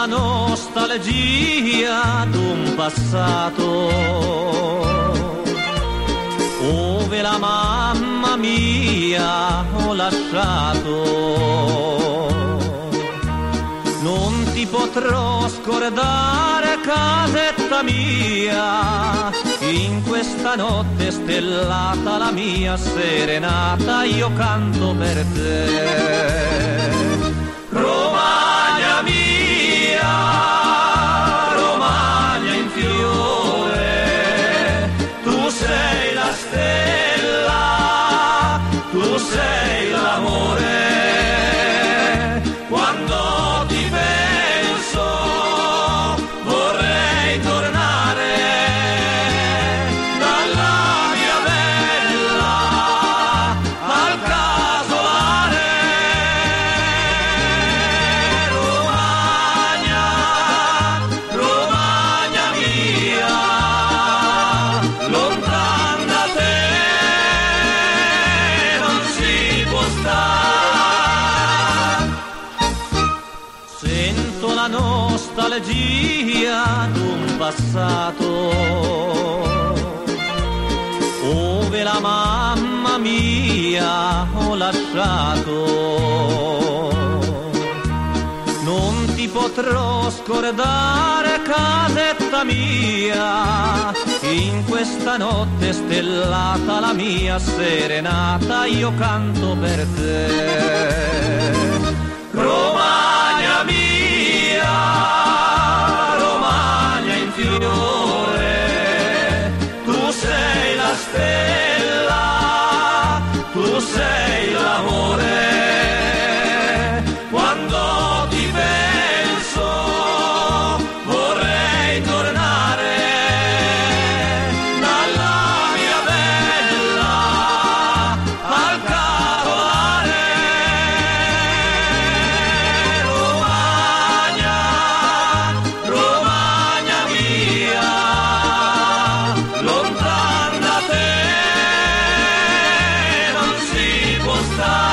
la nostalgia d'un passato ove la mamma mia ho lasciato. Non ti potrò scordare, casetta mia, in questa notte stellata la mia serenata io canto per te. Nostalgia d'un passato ove la mamma mia ho lasciato. Non ti potrò scordare, casetta mia, in questa notte stellata la mia serenata io canto per te. despair. side.